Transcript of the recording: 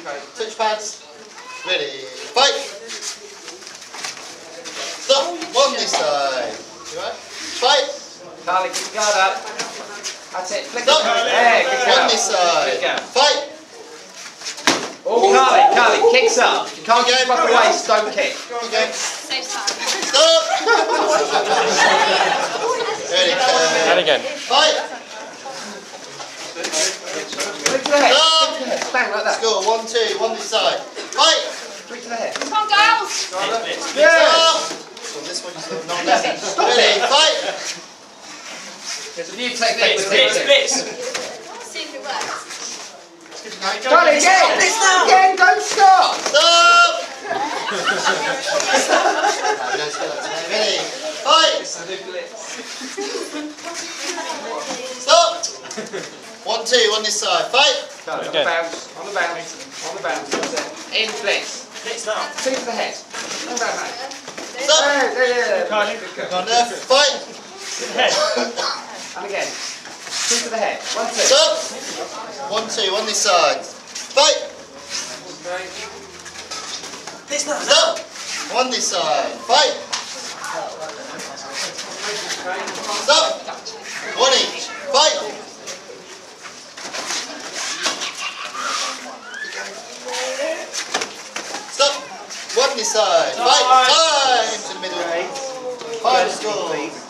Touch pads. Ready. Fight. Stop. One this side. You right? Fight. Carly, keep guard up. That's it. Flick Stop. it. There, good girl. One this side. Good girl. Fight. Oh, Carly, Carly, kicks up. You can't Again. keep up the don't kick. Again. Safe time. Stop. Ready. And again. Fight. Flick to the head. Stop. Flick to the head. Bang, like that. Score. One, two. One this side. Fight. Flick to the head. Come on, girls. Yeah. Stop. So this one is not left. Stop Ready. it. Fight. There's a new technique with Blitz, hitting. blitz. See if it works. Carly, again. Blitz now. Again, don't stop. Stop. Ready. Fight. Stop. One, two. On this side. Fight. Carly, on the Again. bounce. On the bounce. On the bounce. That's it. In blitz. Blitz now. Two to the head. No, no, no. Stop. There, there, there. Carly. Good girl. On there. Fight. Head. And again. Two to the head. One, two. Stop. One, two. On this side. Fight. Blitz now. Stop. One this side. Fight. Stop. One each. Fight. Stop. This side. Fight. Time to the middle. Five score. Five, four. Yeah.